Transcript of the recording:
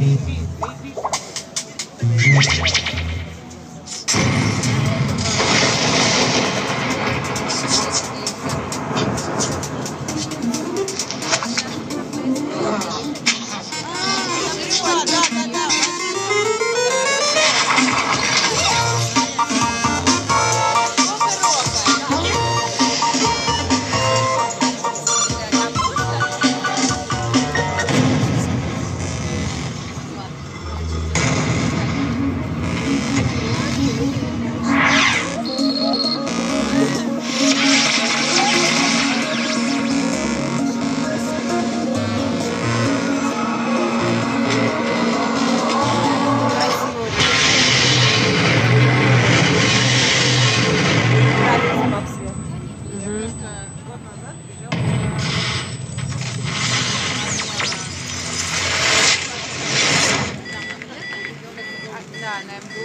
Come on, come on. anneannem bu